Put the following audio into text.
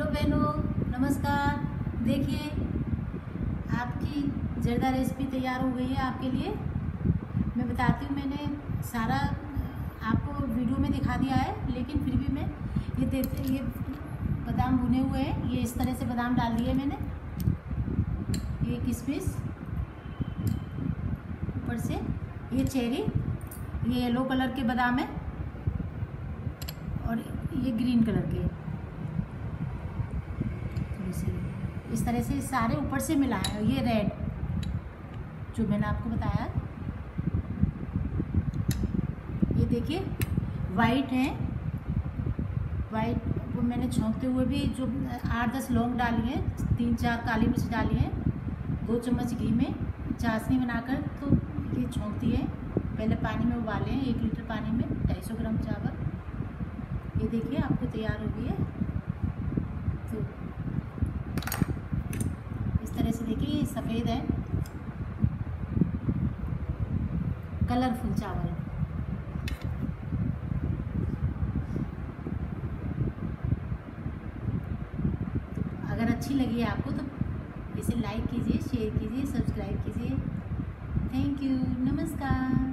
Hello बहनों, नमस्कार। देखिए, आपकी जर्दा रेसिपी तैयार हो गई है आपके लिए। मैं बताती हूँ, मैंने सारा आपको वीडियो में दिखा दिया है, लेकिन फिर भी मैं ये देते, ये बादाम भुने हुए हैं। ये इस तरह से बादाम डाल दिए मैंने। ये किशमिश ऊपर से ये चेरी। ये येलो कलर के बादाम है और ये ग्रीन कलर के सी इस तरह से सारे ऊपर से मिलाया है, ये रेड जो मैंने आपको बताया। ये देखिए वाइट है। वाइट वो मैंने छोंकते हुए भी जो आठ दस लौंग डाली है, तीन चार काली मिर्च डाली है, दो चम्मच घी में, चाशनी बनाकर तो ये छोंकती है। पहले पानी में उबाले हैं, एक लीटर पानी में, ढाई सौ ग्राम चावल। ये देखिए, आपको तैयार हो गई है तो इस तरह से देखिए ये सफ़ेद है। कलरफुल चावल। अगर अच्छी लगी है आपको तो इसे लाइक कीजिए शेयर कीजिए सब्सक्राइब कीजिए। थैंक यू नमस्कार।